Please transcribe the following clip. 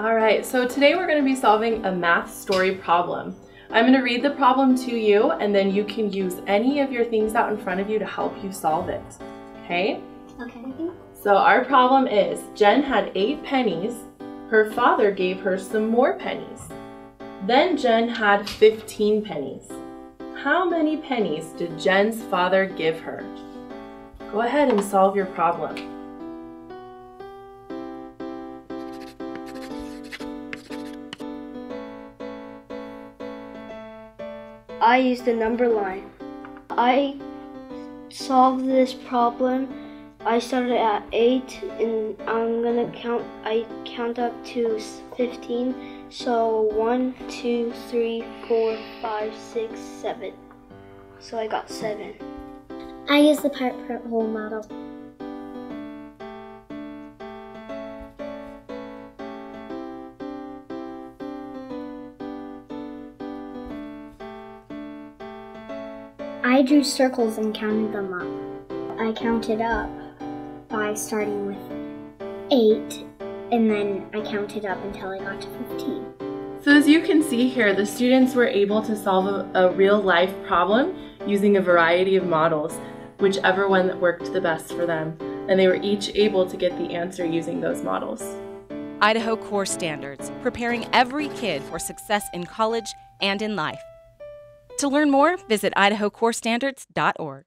All right, so today we're going to be solving a math story problem. I'm going to read the problem to you and then you can use any of your things out in front of you to help you solve it. Okay? Okay. So our problem is Jen had eight pennies. Her father gave her some more pennies. Then Jen had 15 pennies. How many pennies did Jen's father give her? Go ahead and solve your problem. I used the number line. I solved this problem. I started at 8 and I'm gonna count I count up to 15. So one, two, three, four, five, six, seven. So I got 7. I use the part per whole model. I drew circles and counted them up. I counted up by starting with 8 and then I counted up until I got to 15. So as you can see here, the students were able to solve a, a real life problem using a variety of models, whichever one that worked the best for them. And they were each able to get the answer using those models. Idaho Core Standards, preparing every kid for success in college and in life. To learn more, visit idahocorestandards.org.